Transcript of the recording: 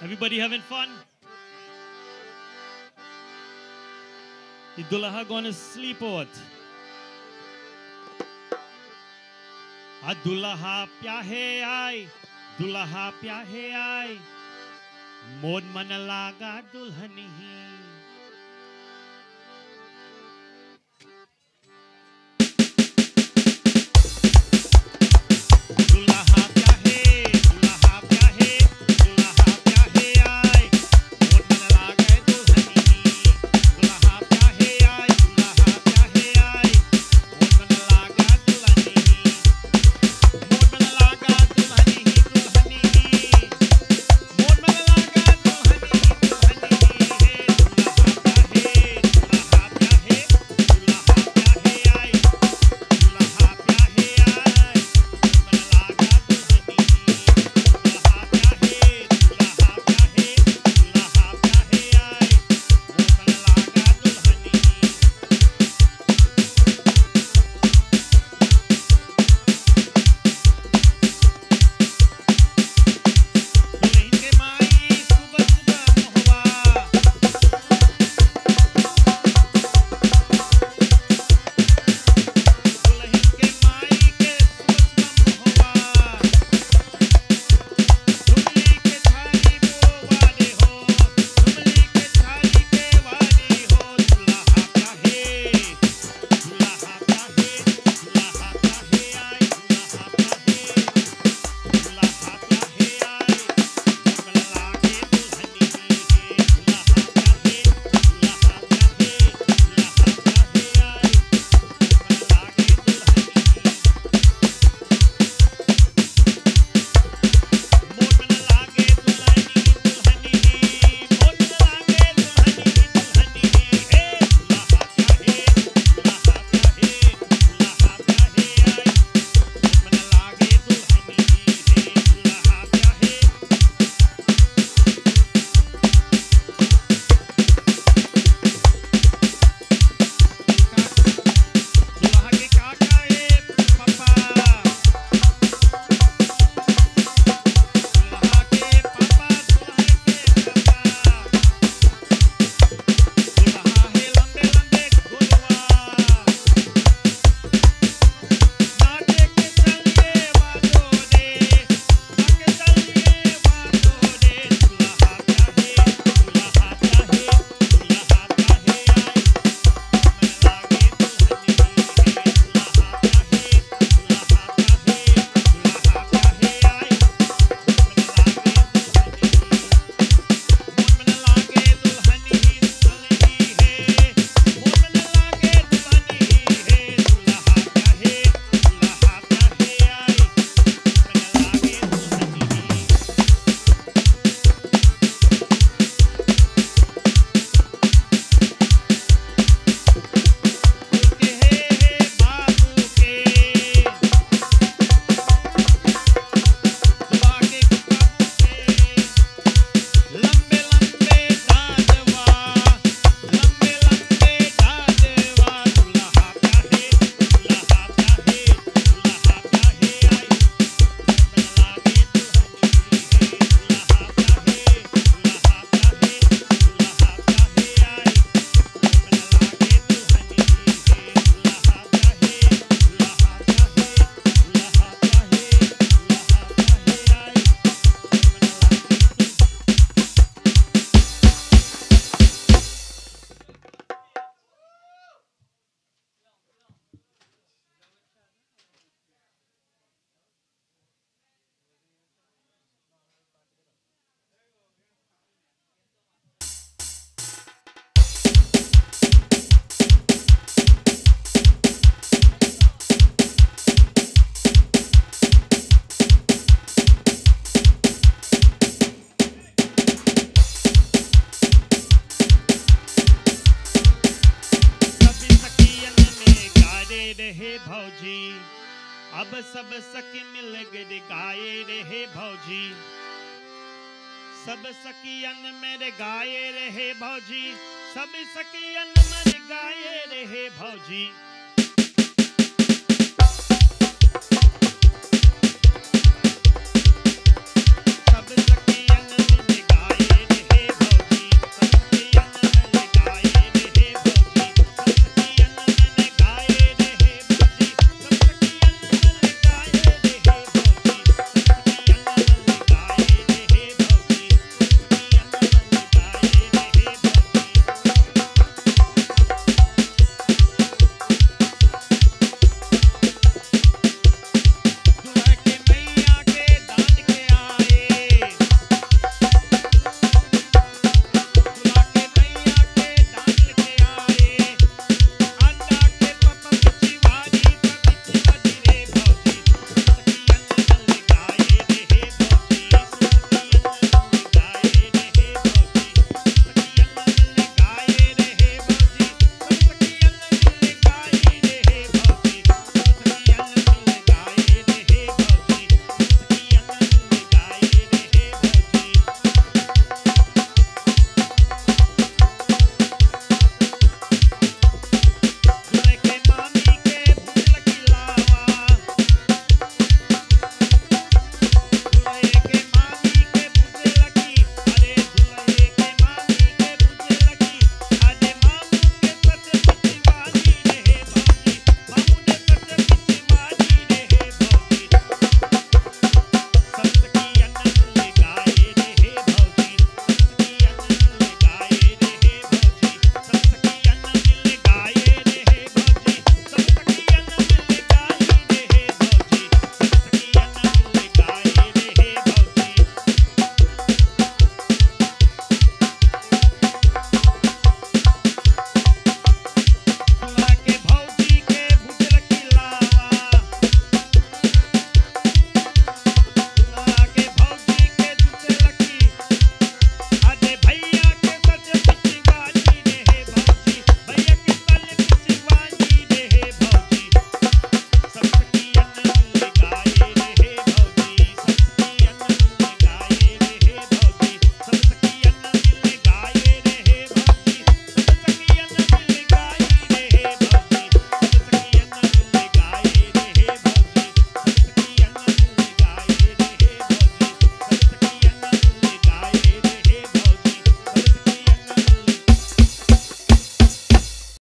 Everybody having fun? The going to sleep out. A Dulaha pyahe ay, Dulaha pyahe ay, Mod manalaga dulhani. रहे भौजी। अब सब सखी मिल गिर गाए रहे भौजी। सब सखियन मेरे गाए रहे भौजी। सब सखियन मेरे गाए रहे भौजी।